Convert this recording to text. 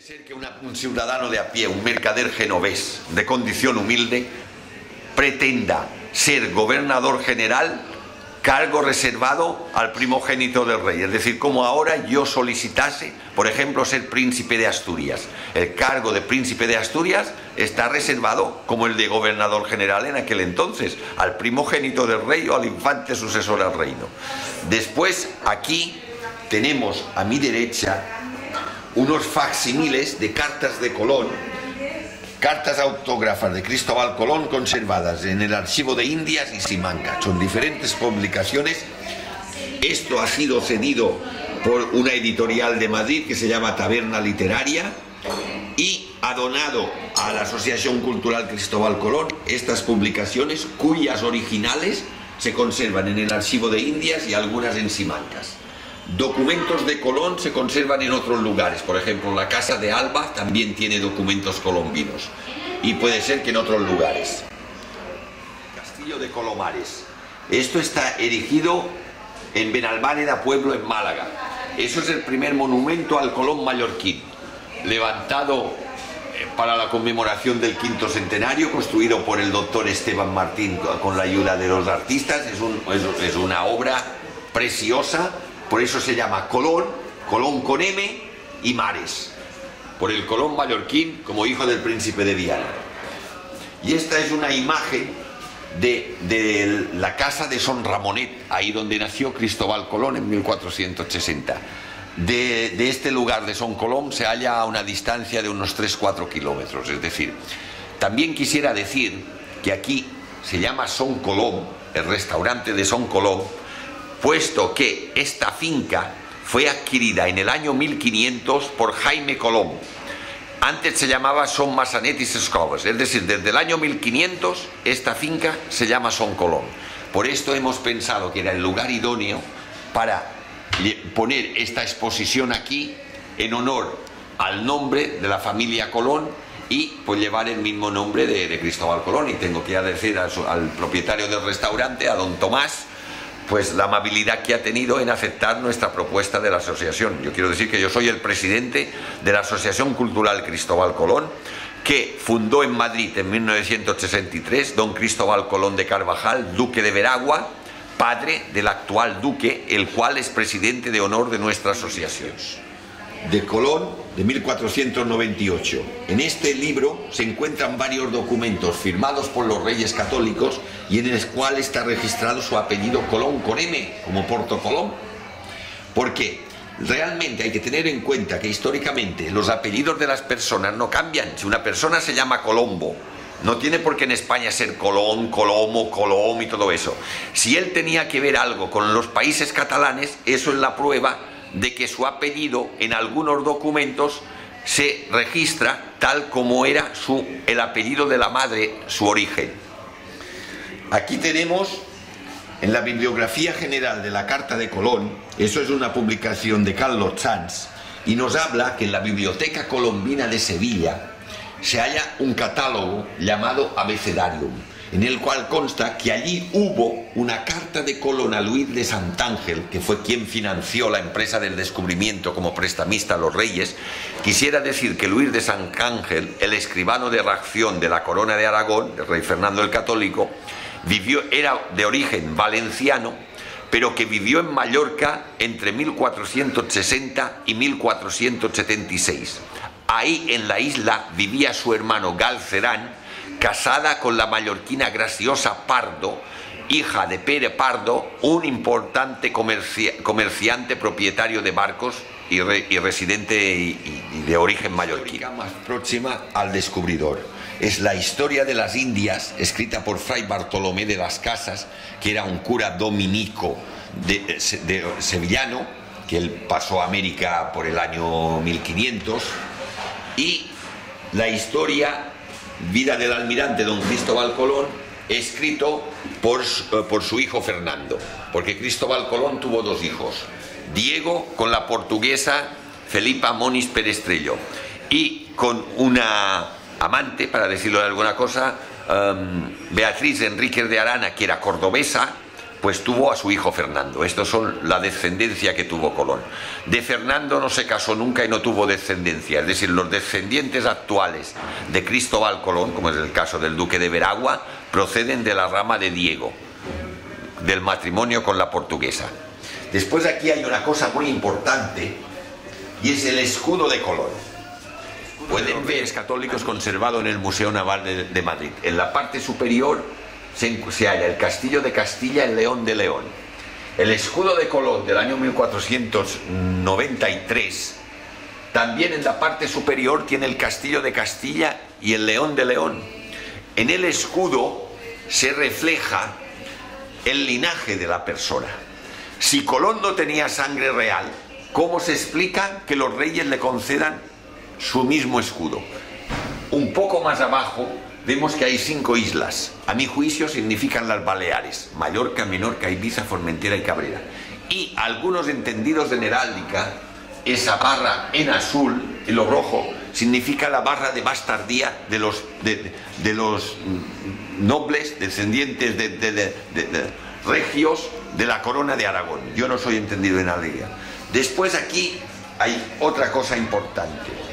ser que un ciudadano de a pie, un mercader genovés de condición humilde, pretenda ser gobernador general, cargo reservado al primogénito del rey. Es decir, como ahora yo solicitase, por ejemplo, ser príncipe de Asturias. El cargo de príncipe de Asturias está reservado como el de gobernador general en aquel entonces, al primogénito del rey o al infante sucesor al reino. Después, aquí tenemos a mi derecha unos facsimiles de cartas de Colón, cartas autógrafas de Cristóbal Colón conservadas en el archivo de Indias y Simancas. Son diferentes publicaciones. Esto ha sido cedido por una editorial de Madrid que se llama Taberna Literaria y ha donado a la Asociación Cultural Cristóbal Colón estas publicaciones cuyas originales se conservan en el archivo de Indias y algunas en Simancas. Documentos de Colón se conservan en otros lugares, por ejemplo, la Casa de Alba también tiene documentos colombinos y puede ser que en otros lugares. Castillo de Colomares. Esto está erigido en Benalmádena, pueblo en Málaga. Eso es el primer monumento al Colón mallorquín, levantado eh, para la conmemoración del quinto centenario, construido por el doctor Esteban Martín con la ayuda de los artistas. Es, es una obra preciosa, por eso se llama Colón, Colón con M y Mares, por el Colón mallorquín como hijo del príncipe de Viana. Y esta es una imagen de, la casa de Son Ramonet, ahí donde nació Cristóbal Colón en 1460. De, de este lugar de Son Colón se halla a una distancia de unos 3-4 kilómetros. Es decir, también quisiera decir que aquí se llama Son Colón, el restaurante de Son Colón, puesto que esta finca fue adquirida en el año 1500 por Jaime Colón. Antes se llamaba Son Massanet y es decir, desde el año 1500 esta finca se llama Son Colón. Por esto hemos pensado que era el lugar idóneo para poner esta exposición aquí en honor al nombre de la familia Colón y pues llevar el mismo nombre de, Cristóbal Colón. Y tengo que agradecer a su- al propietario del restaurante, a don Tomás, pues la amabilidad que ha tenido en aceptar nuestra propuesta de la asociación. Yo quiero decir que yo soy el presidente de la Asociación Cultural Cristóbal Colón, que fundó en Madrid en 1963 don Cristóbal Colón de Carvajal, duque de Veragua, padre del actual duque, el cual es presidente de honor de nuestra asociación. De Colón de 1498. En este libro se encuentran varios documentos firmados por los reyes católicos y en el cual está registrado su apellido Colón con M, como Porto Colón. Porque realmente hay que tener en cuenta que históricamente los apellidos de las personas no cambian. Si una persona se llama Colombo, no tiene por qué en España ser Colón, Colomo, Colom y todo eso. Si él tenía que ver algo con los países catalanes, eso es la prueba de que su apellido en algunos documentos se registra tal como era su, el apellido de la madre, su origen. Aquí tenemos en la bibliografía general de la Carta de Colón, eso es una publicación de Carlos Sanz, y nos habla que en la Biblioteca Colombina de Sevilla se halla un catálogo llamado Abecedarium, en el cual consta que allí hubo una carta de Colón a Luis de Santángel, que fue quien financió la empresa del descubrimiento como prestamista a los reyes. Quisiera decir que Luis de Santángel, el escribano de reacción de la corona de Aragón, el rey Fernando el Católico, vivió, era de origen valenciano, pero que vivió en Mallorca entre 1460 y 1476. Ahí en la isla vivía su hermano Galcerán, casada con la mallorquina graciosa Pardo, hija de Pere Pardo, un importante comerci- comerciante propietario de barcos y, re- y residente de origen mallorquín. Más próxima al descubridor. Es la historia de las Indias, escrita por Fray Bartolomé de las Casas, que era un cura dominico de- sevillano, que él pasó a América por el año 1500, y la historia Vida del almirante don Cristóbal Colón, escrito por, eh, por su hijo Fernando, porque Cristóbal Colón tuvo dos hijos, Diego con la portuguesa Felipa Moniz Perestrello y con una amante, para decirlo de alguna cosa, em, Beatriz Enríquez de Arana, que era cordobesa, pues tuvo a su hijo Fernando. Estos son la descendencia que tuvo Colón. De Fernando no se casó nunca y no tuvo descendencia. Es decir, los descendientes actuales de Cristóbal Colón, como es el caso del duque de Veragua, proceden de la rama de Diego, del matrimonio con la portuguesa. Después aquí hay una cosa muy importante y es el escudo de Colón. Pueden ver, es católicos conservado en el Museo Naval de, Madrid. En la parte superior se, se halla el castillo de Castilla, el León de León. El escudo de Colón del año 1493 también en la parte superior tiene el castillo de Castilla y el León de León. En el escudo se refleja el linaje de la persona. Si Colón no tenía sangre real, ¿cómo se explica que los reyes le concedan su mismo escudo? Un poco más abajo vemos que hay cinco islas. A mi juicio significan las Baleares, Mallorca, Menorca, Ibiza, Formentera y Cabrera. Y algunos entendidos en heráldica, esa barra en azul y lo rojo significa la barra de bastardía de los, de, los nobles descendientes de, regios de la corona de Aragón. Yo no soy entendido en alegría. Después aquí hay otra cosa importante.